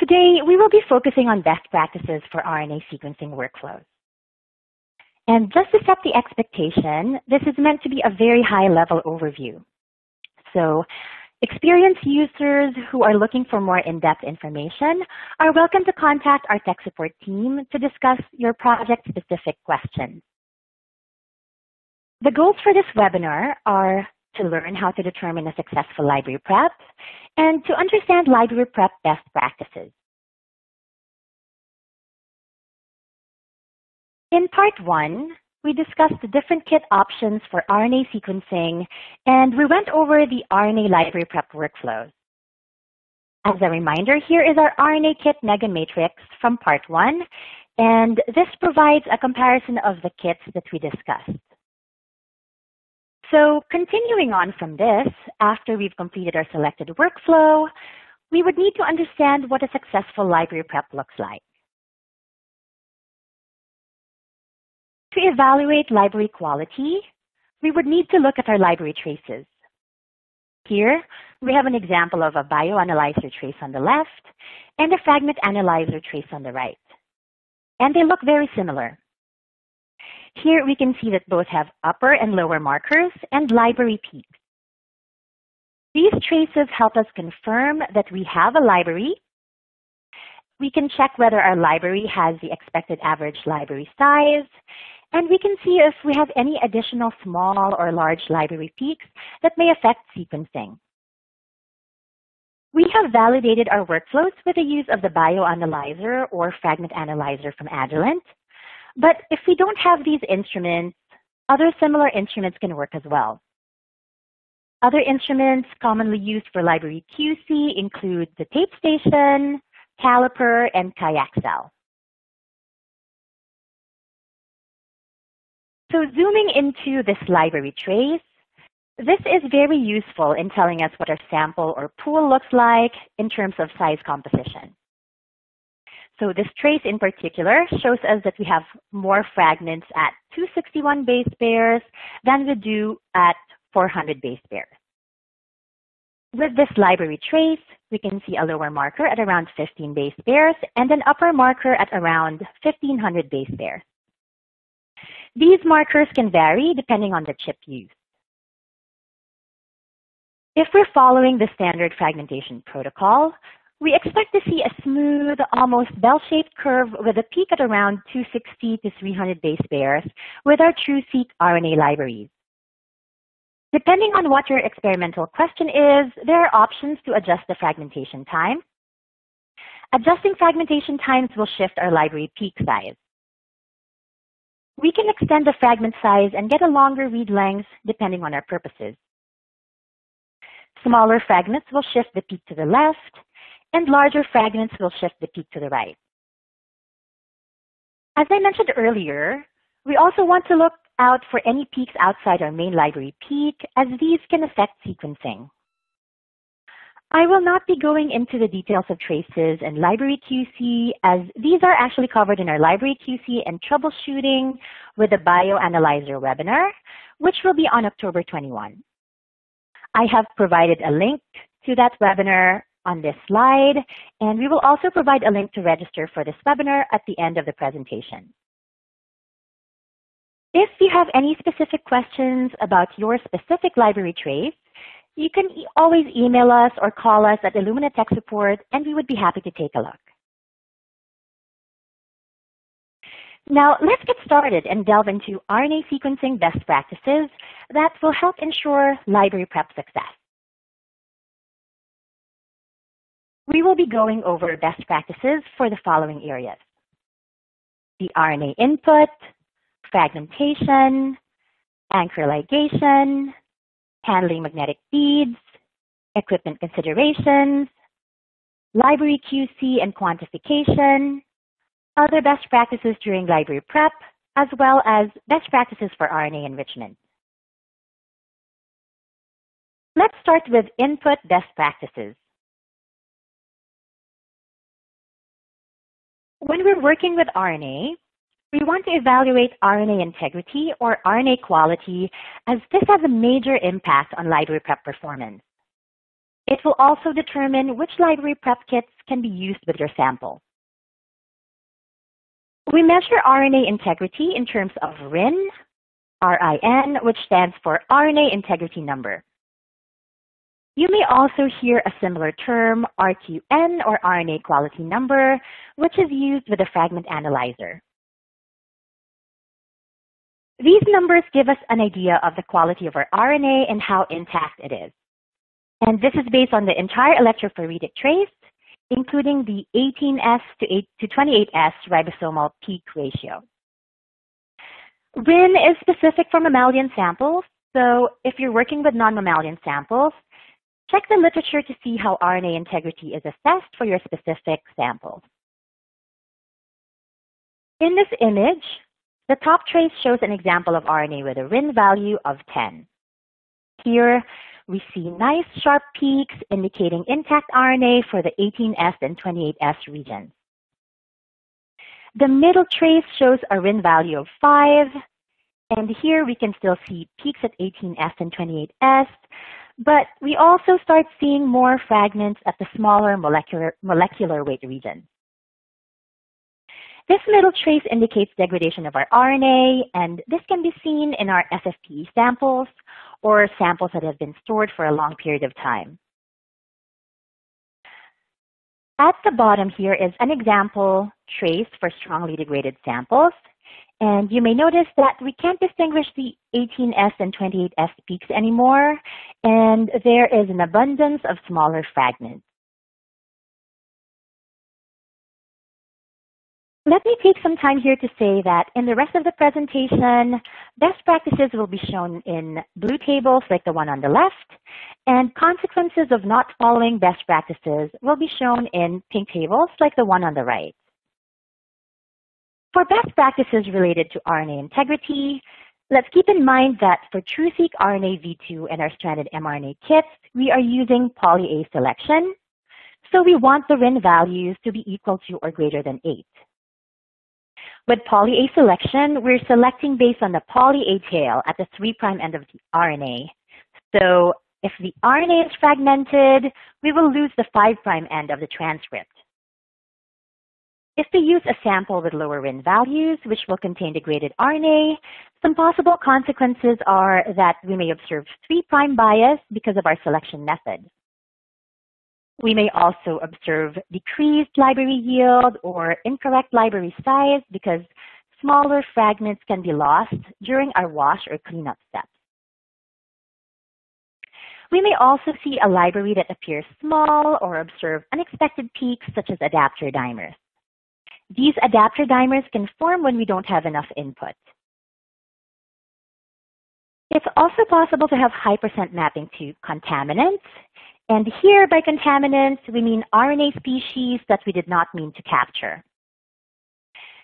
Today, we will be focusing on best practices for RNA sequencing workflows. And just to set the expectation, this is meant to be a very high level overview. So experienced users who are looking for more in-depth information are welcome to contact our tech support team to discuss your project-specific questions. The goals for this webinar are to learn how to determine a successful library prep and to understand library prep best practices. In part one, we discussed the different kit options for RNA sequencing, and we went over the RNA library prep workflows. As a reminder, here is our RNA kit mega matrix from part one, and this provides a comparison of the kits that we discussed. So continuing on from this, after we've completed our selected workflow, we would need to understand what a successful library prep looks like. To evaluate library quality, we would need to look at our library traces. Here, we have an example of a bioanalyzer trace on the left and a fragment analyzer trace on the right. And they look very similar. Here we can see that both have upper and lower markers and library peaks. These traces help us confirm that we have a library. We can check whether our library has the expected average library size, and we can see if we have any additional small or large library peaks that may affect sequencing. We have validated our workflows with the use of the bioanalyzer or fragment analyzer from Agilent, but if we don't have these instruments, other similar instruments can work as well. Other instruments commonly used for library QC include the tape station, caliper, and QIAxcel. So zooming into this library trace, this is very useful in telling us what our sample or pool looks like in terms of size composition. So this trace in particular shows us that we have more fragments at 261 base pairs than we do at 400 base pairs. With this library trace, we can see a lower marker at around 15 base pairs and an upper marker at around 1500 base pairs. These markers can vary depending on the chip used. If we're following the standard fragmentation protocol, we expect to see a smooth, almost bell-shaped curve with a peak at around 260 to 300 base pairs with our TruSeq RNA libraries. Depending on what your experimental question is, there are options to adjust the fragmentation time. Adjusting fragmentation times will shift our library peak size. We can extend the fragment size and get a longer read length depending on our purposes. Smaller fragments will shift the peak to the left, and larger fragments will shift the peak to the right. As I mentioned earlier, we also want to look out for any peaks outside our main library peak, as these can affect sequencing. I will not be going into the details of traces and library QC as these are actually covered in our library QC and troubleshooting with the bioanalyzer webinar, which will be on October 21. I have provided a link to that webinar on this slide, and we will also provide a link to register for this webinar at the end of the presentation. If you have any specific questions about your specific library trace, you can e always email us or call us at Illumina Tech Support, and we would be happy to take a look. Now, let's get started and delve into RNA sequencing best practices that will help ensure library prep success. We will be going over best practices for the following areas. The RNA input, fragmentation, anchor ligation, handling magnetic beads, equipment considerations, library QC and quantification, other best practices during library prep, as well as best practices for RNA enrichment. Let's start with input best practices. When we're working with RNA, we want to evaluate RNA integrity or RNA quality as this has a major impact on library prep performance. It will also determine which library prep kits can be used with your sample. We measure RNA integrity in terms of RIN, RIN, which stands for RNA integrity number. You may also hear a similar term, RQN or RNA quality number, which is used with a fragment analyzer. These numbers give us an idea of the quality of our RNA and how intact it is. And this is based on the entire electrophoretic trace, including the 18S to 8 to 28S ribosomal peak ratio. RIN is specific for mammalian samples, so if you're working with non-mammalian samples, check the literature to see how RNA integrity is assessed for your specific samples. In this image, the top trace shows an example of RNA with a RIN value of 10. Here, we see nice sharp peaks indicating intact RNA for the 18S and 28S regions. The middle trace shows a RIN value of 5, and here we can still see peaks at 18S and 28S, but we also start seeing more fragments at the smaller molecular, molecular weight region. This middle trace indicates degradation of our RNA, and this can be seen in our FFPE samples or samples that have been stored for a long period of time. At the bottom here is an example trace for strongly degraded samples. And you may notice that we can't distinguish the 18S and 28S peaks anymore, and there is an abundance of smaller fragments. Let me take some time here to say that in the rest of the presentation, best practices will be shown in blue tables like the one on the left, and consequences of not following best practices will be shown in pink tables like the one on the right. For best practices related to RNA integrity, let's keep in mind that for TruSeq RNA V2 and our stranded mRNA kits, we are using poly A selection, so we want the RIN values to be equal to or greater than 8. With poly A selection, we're selecting based on the poly A tail at the 3' end of the RNA. So if the RNA is fragmented, we will lose the 5' end of the transcript. If we use a sample with lower RIN values, which will contain degraded RNA, some possible consequences are that we may observe 3' bias because of our selection method. We may also observe decreased library yield or incorrect library size because smaller fragments can be lost during our wash or cleanup steps. We may also see a library that appears small or observe unexpected peaks such as adapter dimers. These adapter dimers can form when we don't have enough input. It's also possible to have high percent mapping to contaminants and here by contaminants, we mean RNA species that we did not mean to capture.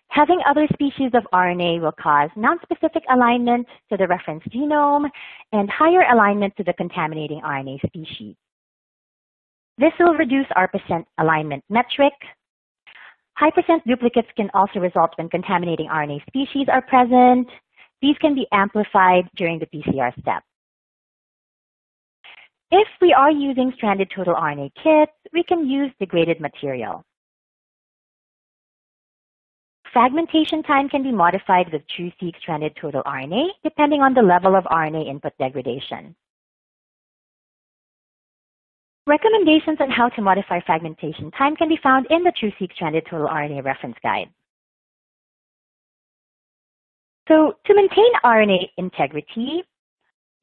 Having other species of RNA will cause nonspecific alignment to the reference genome and higher alignment to the contaminating RNA species. This will reduce our percent alignment metric. High percent duplicates can also result when contaminating RNA species are present. These can be amplified during the PCR step. If we are using stranded total RNA kits, we can use degraded material. Fragmentation time can be modified with TruSeq stranded total RNA depending on the level of RNA input degradation. Recommendations on how to modify fragmentation time can be found in the TruSeq stranded total RNA reference guide. So to maintain RNA integrity,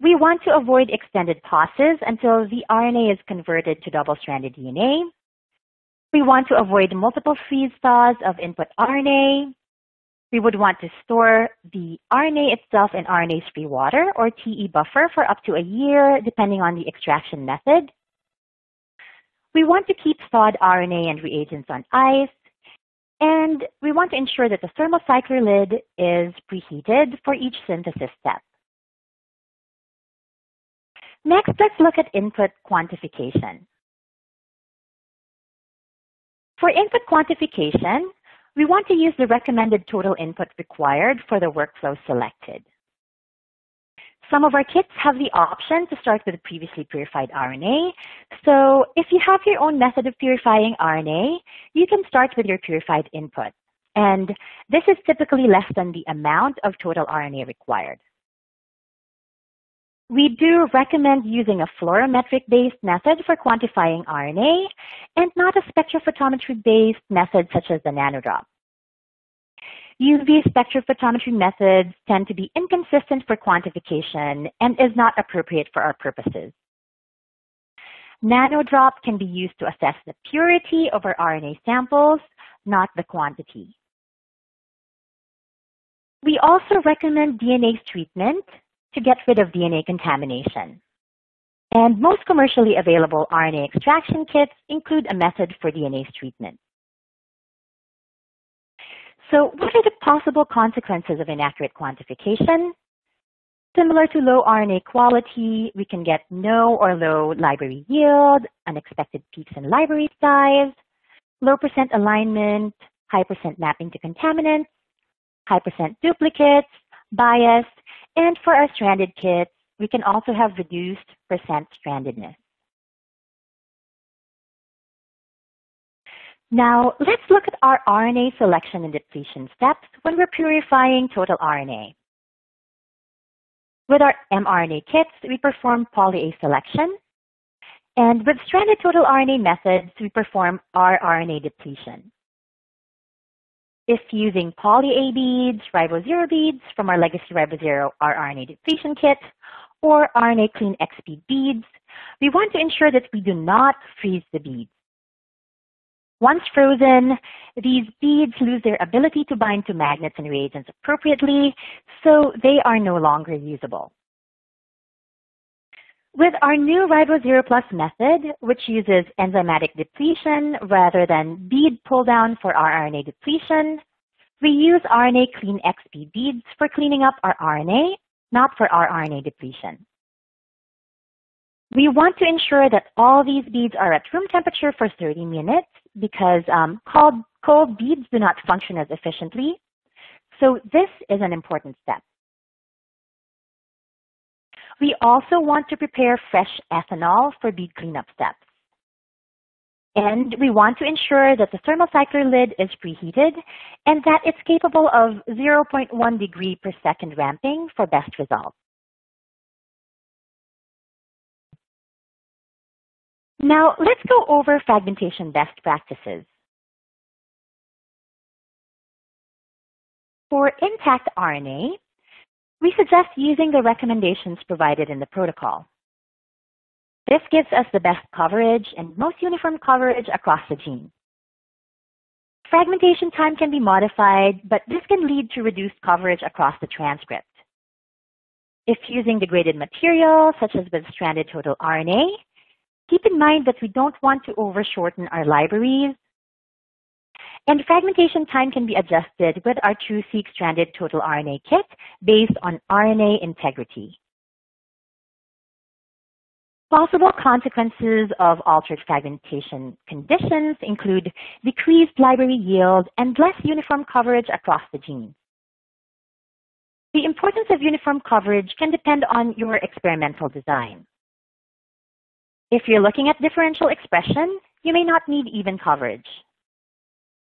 we want to avoid extended pauses until the RNA is converted to double-stranded DNA. We want to avoid multiple freeze thaws of input RNA. We would want to store the RNA itself in RNase-free water or TE buffer for up to a year, depending on the extraction method. We want to keep thawed RNA and reagents on ice. And we want to ensure that the thermocycler lid is preheated for each synthesis step. Next, let's look at input quantification. For input quantification, we want to use the recommended total input required for the workflow selected. Some of our kits have the option to start with previously purified RNA. So if you have your own method of purifying RNA, you can start with your purified input. And this is typically less than the amount of total RNA required. We do recommend using a fluorometric-based method for quantifying RNA and not a spectrophotometry-based method such as the nanodrop. UV spectrophotometry methods tend to be inconsistent for quantification and is not appropriate for our purposes. Nanodrop can be used to assess the purity of our RNA samples, not the quantity. We also recommend DNase treatment to get rid of DNA contamination. And most commercially available RNA extraction kits include a method for DNase treatment. So what are the possible consequences of inaccurate quantification? Similar to low RNA quality, we can get no or low library yield, unexpected peaks in library size, low percent alignment, high percent mapping to contaminants, high percent duplicates, bias, and for our stranded kits, we can also have reduced percent strandedness. Now, let's look at our RNA selection and depletion steps when we're purifying total RNA. With our mRNA kits, we perform poly-A selection, and with stranded total RNA methods, we perform rRNA depletion. If using poly-A beads, RiboZero beads from our legacy RiboZero rRNA depletion kit, or RNA Clean XP beads, we want to ensure that we do not freeze the beads. Once frozen, these beads lose their ability to bind to magnets and reagents appropriately, so they are no longer usable. With our new RiboZero Plus method, which uses enzymatic depletion rather than bead pull down for our RNA depletion, we use RNA Clean XP beads for cleaning up our RNA, not for our RNA depletion. We want to ensure that all these beads are at room temperature for 30 minutes because um, cold, cold beads do not function as efficiently. So this is an important step. We also want to prepare fresh ethanol for bead cleanup steps. And we want to ensure that the thermocycler lid is preheated and that it's capable of 0.1 degree per second ramping for best results. Now let's go over fragmentation best practices. For intact RNA, we suggest using the recommendations provided in the protocol. This gives us the best coverage and most uniform coverage across the gene. Fragmentation time can be modified, but this can lead to reduced coverage across the transcript. If using degraded material, such as with stranded total RNA, keep in mind that we don't want to overshorten our libraries and fragmentation time can be adjusted with our TruSeq stranded total RNA kit based on RNA integrity. Possible consequences of altered fragmentation conditions include decreased library yield and less uniform coverage across the gene. The importance of uniform coverage can depend on your experimental design. If you're looking at differential expression, you may not need even coverage.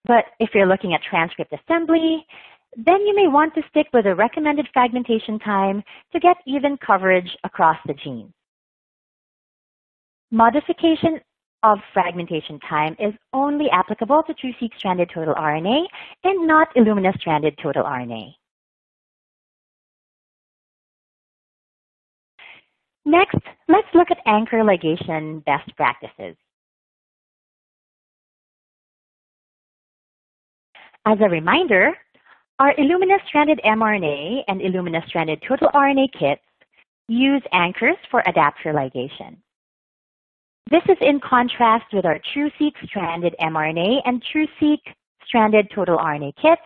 But if you're looking at transcript assembly, then you may want to stick with a recommended fragmentation time to get even coverage across the gene. Modification of fragmentation time is only applicable to TruSeq stranded total RNA and not Illumina stranded total RNA. Next, let's look at anchor ligation best practices. As a reminder, our Illumina stranded mRNA and Illumina stranded total RNA kits use anchors for adapter ligation. This is in contrast with our TruSeq stranded mRNA and TruSeq stranded total RNA kits,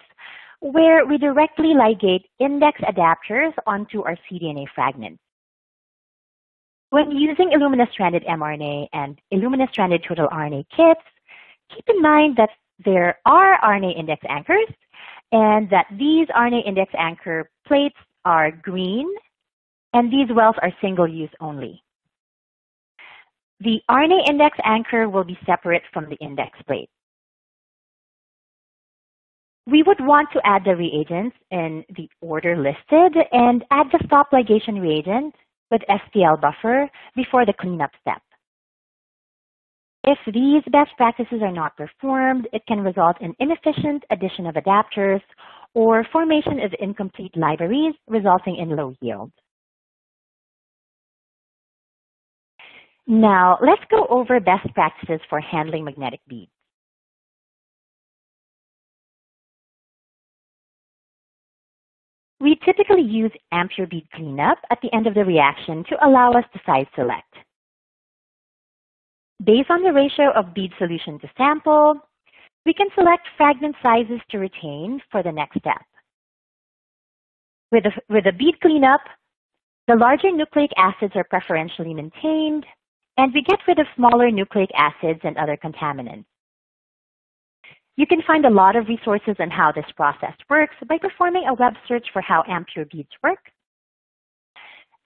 where we directly ligate index adapters onto our cDNA fragments. When using Illumina stranded mRNA and Illumina stranded total RNA kits, keep in mind that there are RNA index anchors and that these RNA index anchor plates are green and these wells are single use only. The RNA index anchor will be separate from the index plate. We would want to add the reagents in the order listed and add the stop ligation reagent with STL buffer before the cleanup step. If these best practices are not performed, it can result in inefficient addition of adapters or formation of incomplete libraries, resulting in low yield. Now, let's go over best practices for handling magnetic beads. We typically use Ampure bead cleanup at the end of the reaction to allow us to size select. Based on the ratio of bead solution to sample, we can select fragment sizes to retain for the next step. With a, with a bead cleanup, the larger nucleic acids are preferentially maintained, and we get rid of smaller nucleic acids and other contaminants. You can find a lot of resources on how this process works by performing a web search for how Ampure beads work.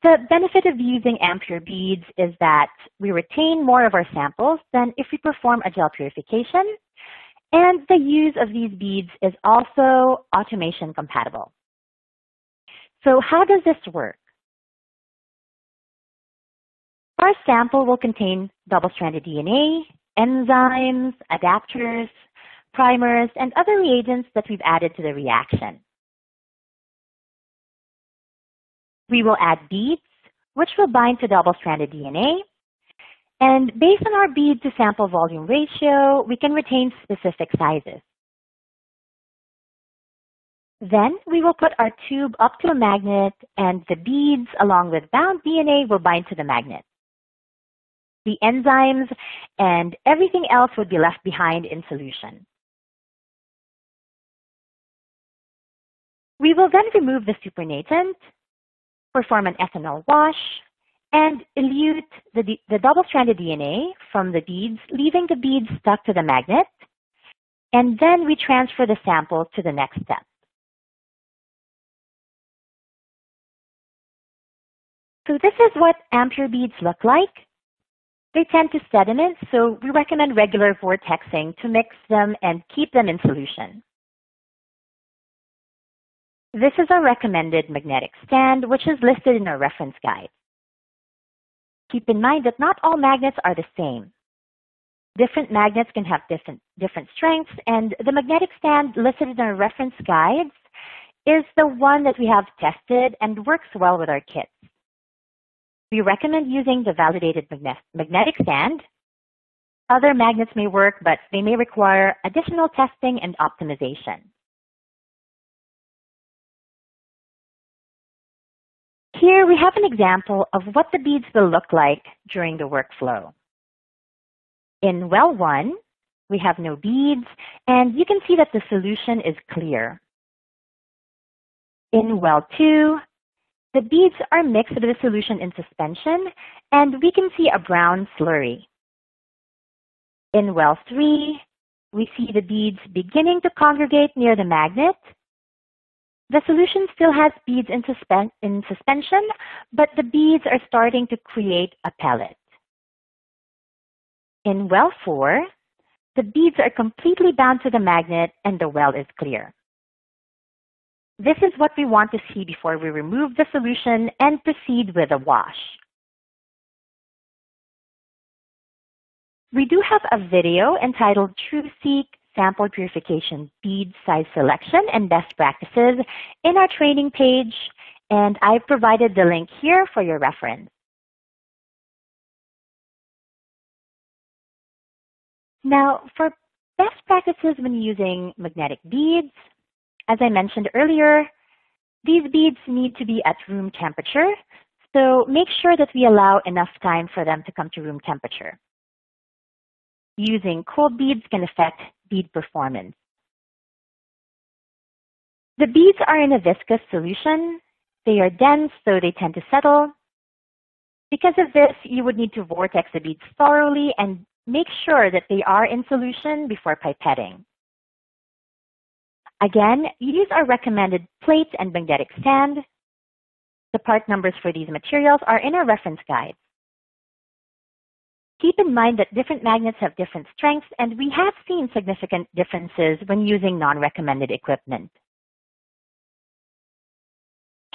The benefit of using Ampure beads is that we retain more of our samples than if we perform a gel purification, and the use of these beads is also automation compatible. So how does this work? Our sample will contain double-stranded DNA, enzymes, adapters, primers, and other reagents that we've added to the reaction. We will add beads, which will bind to double-stranded DNA. And based on our bead to sample volume ratio, we can retain specific sizes. Then we will put our tube up to a magnet and the beads along with bound DNA will bind to the magnet the enzymes, and everything else would be left behind in solution. We will then remove the supernatant, perform an ethanol wash, and elute the, the double-stranded DNA from the beads, leaving the beads stuck to the magnet, and then we transfer the sample to the next step. So this is what Ampure beads look like. They tend to sediment, so we recommend regular vortexing to mix them and keep them in solution. This is our recommended magnetic stand, which is listed in our reference guide. Keep in mind that not all magnets are the same. Different magnets can have different, different strengths, and the magnetic stand listed in our reference guides is the one that we have tested and works well with our kits. We recommend using the validated magnetic stand. Other magnets may work, but they may require additional testing and optimization. Here we have an example of what the beads will look like during the workflow. In well 1, we have no beads, and you can see that the solution is clear. In well 2, the beads are mixed with the solution in suspension, and we can see a brown slurry. In well 3, we see the beads beginning to congregate near the magnet. The solution still has beads in, suspen in suspension, but the beads are starting to create a pellet. In well 4, the beads are completely bound to the magnet and the well is clear. This is what we want to see before we remove the solution and proceed with a wash. We do have a video entitled TruSeq Sample Purification Bead Size Selection and Best Practices in our training page, and I've provided the link here for your reference. Now, for best practices when using magnetic beads, as I mentioned earlier, these beads need to be at room temperature, so make sure that we allow enough time for them to come to room temperature. Using cold beads can affect bead performance. The beads are in a viscous solution. They are dense, so they tend to settle. Because of this, you would need to vortex the beads thoroughly and make sure that they are in solution before pipetting. Again, use our recommended plate and magnetic stand. The part numbers for these materials are in our reference guide. Keep in mind that different magnets have different strengths, and we have seen significant differences when using non-recommended equipment.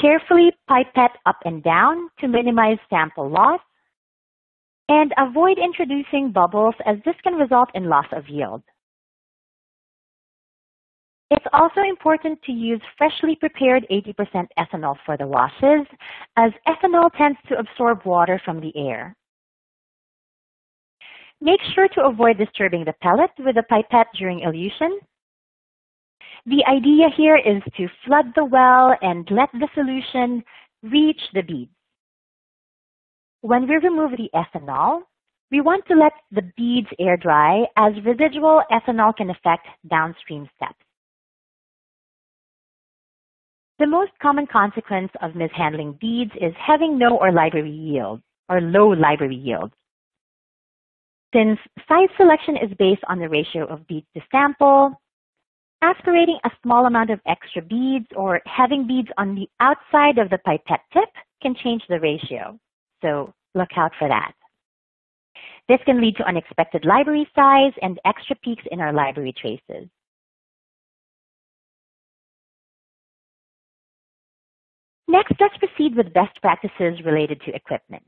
Carefully pipette up and down to minimize sample loss, and avoid introducing bubbles as this can result in loss of yield. It's also important to use freshly prepared 80% ethanol for the washes, as ethanol tends to absorb water from the air. Make sure to avoid disturbing the pellet with a pipette during elution. The idea here is to flood the well and let the solution reach the beads. When we remove the ethanol, we want to let the beads air dry as residual ethanol can affect downstream steps. The most common consequence of mishandling beads is having no or library yield, or low library yield. Since size selection is based on the ratio of beads to sample, aspirating a small amount of extra beads or having beads on the outside of the pipette tip can change the ratio. So look out for that. This can lead to unexpected library size and extra peaks in our library traces. Next, let's proceed with best practices related to equipment.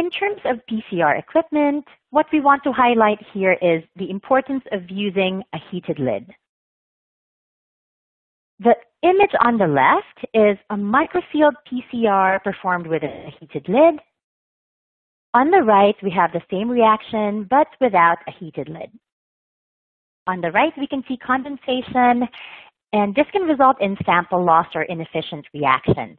In terms of PCR equipment, what we want to highlight here is the importance of using a heated lid. The image on the left is a microsealed PCR performed with a heated lid. On the right, we have the same reaction, but without a heated lid. On the right, we can see condensation, and this can result in sample loss or inefficient reactions.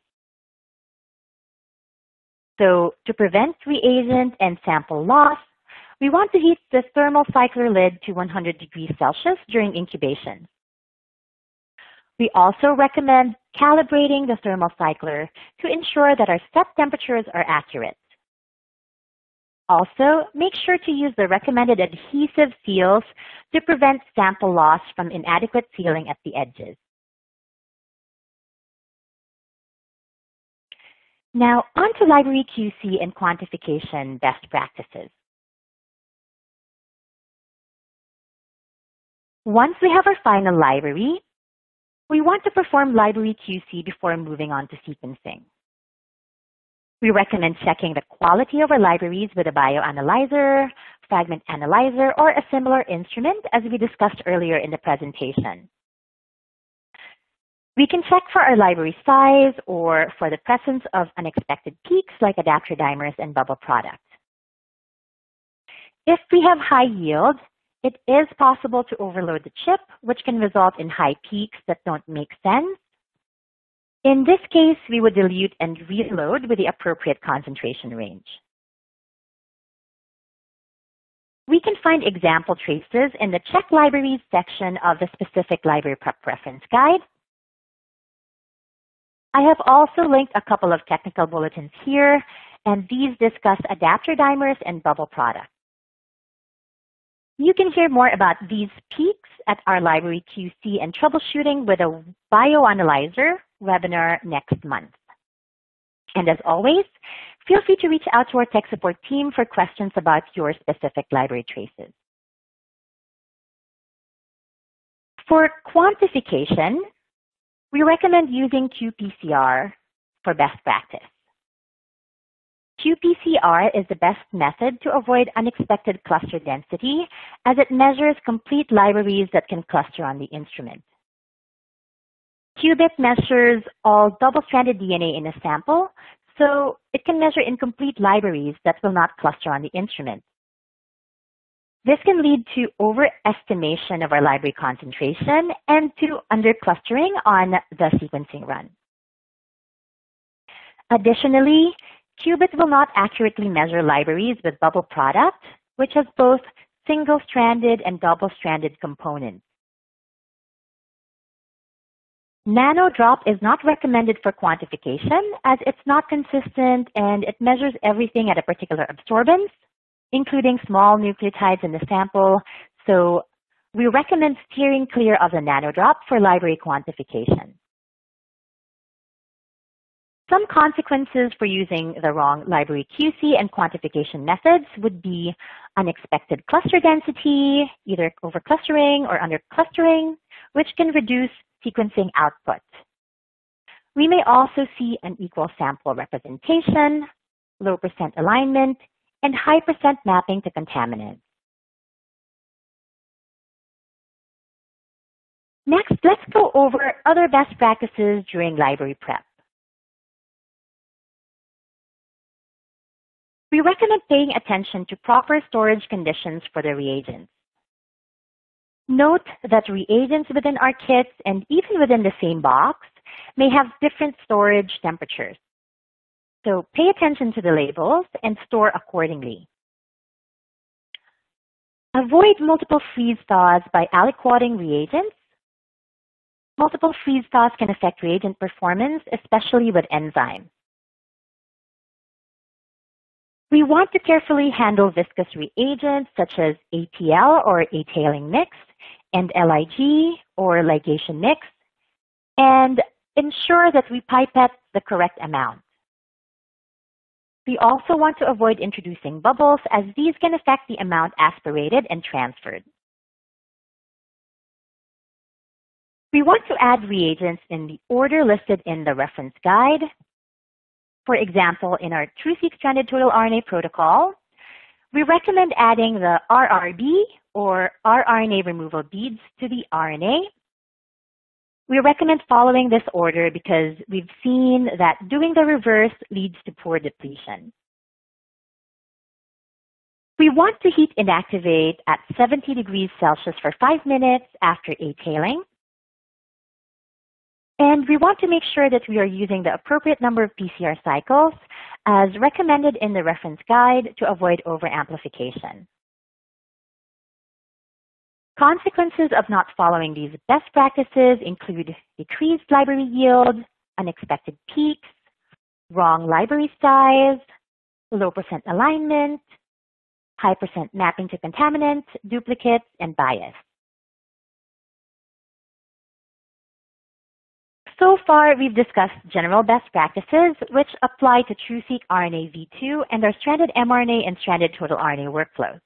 So to prevent reagent and sample loss, we want to heat the thermal cycler lid to 100 degrees Celsius during incubation. We also recommend calibrating the thermal cycler to ensure that our step temperatures are accurate. Also, make sure to use the recommended adhesive seals to prevent sample loss from inadequate sealing at the edges. Now, on to library QC and quantification best practices. Once we have our final library, we want to perform library QC before moving on to sequencing. We recommend checking the quality of our libraries with a bioanalyzer, fragment analyzer, or a similar instrument as we discussed earlier in the presentation. We can check for our library size or for the presence of unexpected peaks like adapter dimers and bubble products. If we have high yield, it is possible to overload the chip, which can result in high peaks that don't make sense. In this case, we would dilute and reload with the appropriate concentration range. We can find example traces in the Check Libraries section of the specific library prep reference guide. I have also linked a couple of technical bulletins here, and these discuss adapter dimers and bubble products. You can hear more about these peaks at our library QC and troubleshooting with a bioanalyzer webinar next month. And as always, feel free to reach out to our tech support team for questions about your specific library traces. For quantification, we recommend using qPCR for best practice qPCR is the best method to avoid unexpected cluster density as it measures complete libraries that can cluster on the instrument. Qubit measures all double-stranded DNA in a sample, so it can measure incomplete libraries that will not cluster on the instrument. This can lead to overestimation of our library concentration and to underclustering on the sequencing run. Additionally, Qubit will not accurately measure libraries with bubble product, which has both single-stranded and double-stranded components. NanoDrop is not recommended for quantification as it's not consistent and it measures everything at a particular absorbance, including small nucleotides in the sample. So we recommend steering clear of the nanodrop for library quantification. Some consequences for using the wrong library QC and quantification methods would be unexpected cluster density, either overclustering or underclustering, which can reduce sequencing output. We may also see unequal sample representation, low percent alignment, and high percent mapping to contaminants. Next, let's go over other best practices during library prep. We recommend paying attention to proper storage conditions for the reagents. Note that reagents within our kits and even within the same box may have different storage temperatures. So pay attention to the labels and store accordingly. Avoid multiple freeze thaws by aliquoting reagents. Multiple freeze thaws can affect reagent performance, especially with enzymes. We want to carefully handle viscous reagents such as ATL or A-tailing mix and LIG or ligation mix and ensure that we pipette the correct amount. We also want to avoid introducing bubbles as these can affect the amount aspirated and transferred. We want to add reagents in the order listed in the reference guide for example, in our TruSeq stranded total RNA protocol, we recommend adding the RRB or rRNA removal beads to the RNA. We recommend following this order because we've seen that doing the reverse leads to poor depletion. We want to heat inactivate at 70 degrees Celsius for 5 minutes after A-tailing. And we want to make sure that we are using the appropriate number of PCR cycles as recommended in the reference guide to avoid overamplification. Consequences of not following these best practices include decreased library yield, unexpected peaks, wrong library size, low percent alignment, high percent mapping to contaminants, duplicates, and bias. So far, we've discussed general best practices which apply to TruSeq RNA V2 and our stranded mRNA and stranded total RNA workflows.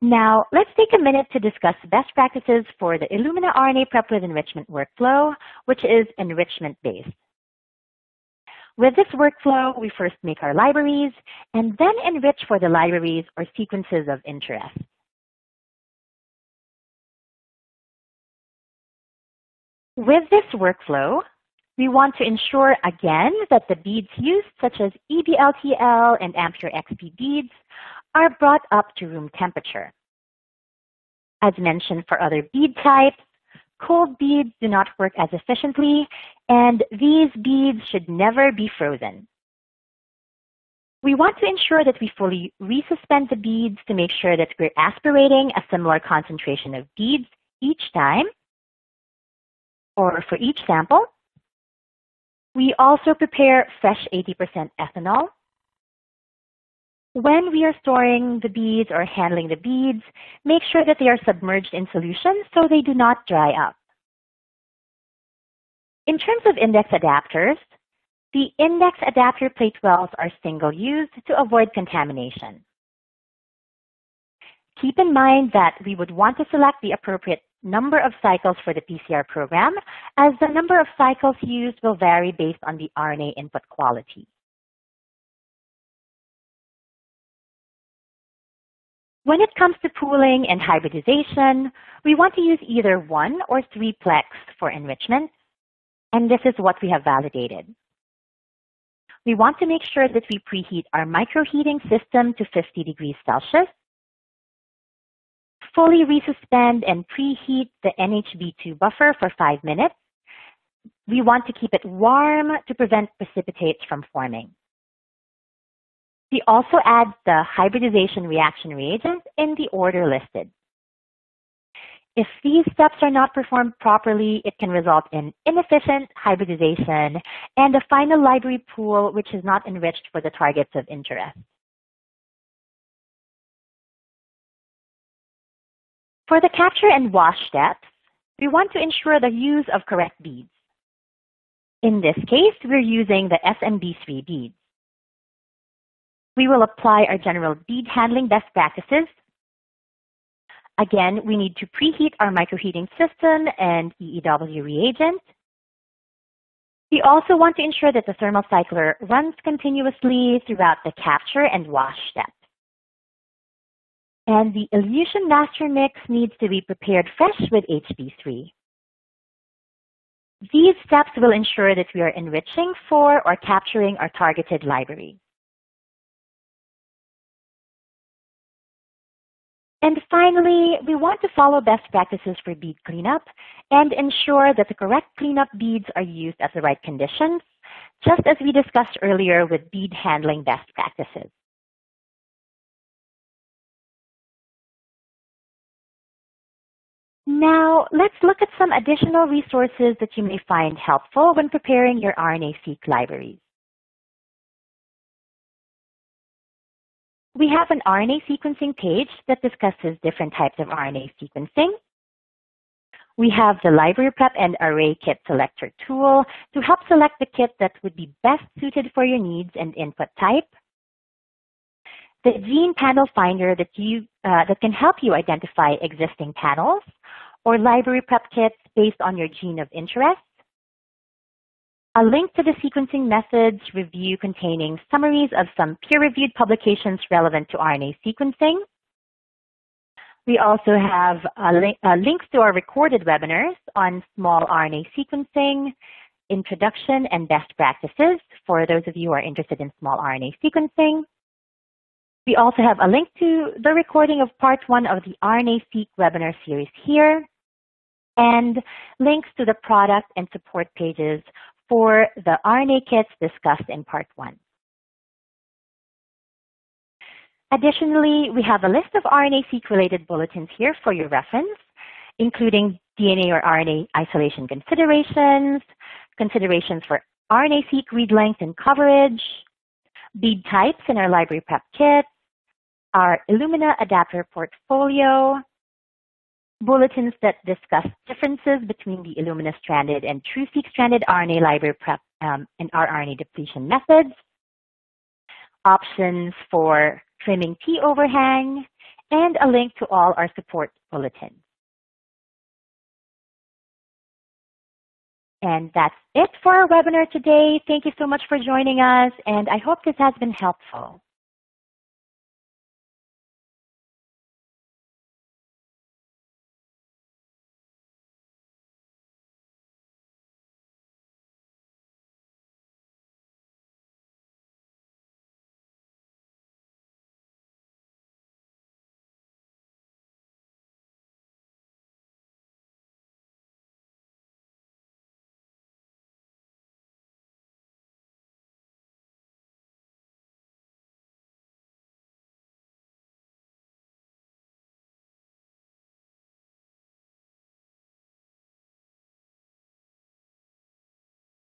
Now, let's take a minute to discuss best practices for the Illumina RNA prep with enrichment workflow, which is enrichment-based. With this workflow, we first make our libraries and then enrich for the libraries or sequences of interest. With this workflow, we want to ensure again that the beads used, such as EBLTL and Ampure XP beads, are brought up to room temperature. As mentioned for other bead types, cold beads do not work as efficiently, and these beads should never be frozen. We want to ensure that we fully resuspend the beads to make sure that we're aspirating a similar concentration of beads each time or for each sample. We also prepare fresh 80% ethanol. When we are storing the beads or handling the beads, make sure that they are submerged in solution so they do not dry up. In terms of index adapters, the index adapter plate wells are single use to avoid contamination. Keep in mind that we would want to select the appropriate number of cycles for the PCR program, as the number of cycles used will vary based on the RNA input quality. When it comes to pooling and hybridization, we want to use either one or three plex for enrichment, and this is what we have validated. We want to make sure that we preheat our microheating system to 50 degrees Celsius fully resuspend and preheat the NHB2 buffer for 5 minutes. We want to keep it warm to prevent precipitates from forming. We also add the hybridization reaction reagent in the order listed. If these steps are not performed properly, it can result in inefficient hybridization and a final library pool which is not enriched for the targets of interest. For the capture and wash steps, we want to ensure the use of correct beads. In this case, we're using the SMB3 beads. We will apply our general bead handling best practices. Again, we need to preheat our microheating system and EEW reagent. We also want to ensure that the thermal cycler runs continuously throughout the capture and wash step. And the elution master mix needs to be prepared fresh with HB3. These steps will ensure that we are enriching for or capturing our targeted library. And finally, we want to follow best practices for bead cleanup and ensure that the correct cleanup beads are used at the right conditions, just as we discussed earlier with bead handling best practices. Now, let's look at some additional resources that you may find helpful when preparing your RNA-seq libraries. We have an RNA sequencing page that discusses different types of RNA sequencing. We have the library prep and array kit selector tool to help select the kit that would be best suited for your needs and input type. The gene panel finder that, you, uh, that can help you identify existing panels or library prep kits based on your gene of interest a link to the sequencing methods review containing summaries of some peer-reviewed publications relevant to RNA sequencing. We also have links to our recorded webinars on small RNA sequencing, introduction, and best practices for those of you who are interested in small RNA sequencing. We also have a link to the recording of part one of the RNA-seq webinar series here, and links to the product and support pages for the RNA kits discussed in part one. Additionally, we have a list of RNA-seq related bulletins here for your reference, including DNA or RNA isolation considerations, considerations for RNA-seq read length and coverage, bead types in our library prep kit, our Illumina adapter portfolio, bulletins that discuss differences between the Illumina stranded and TruSeq stranded RNA library prep um, and rRNA depletion methods, options for trimming T overhang, and a link to all our support bulletins. And that's it for our webinar today. Thank you so much for joining us, and I hope this has been helpful.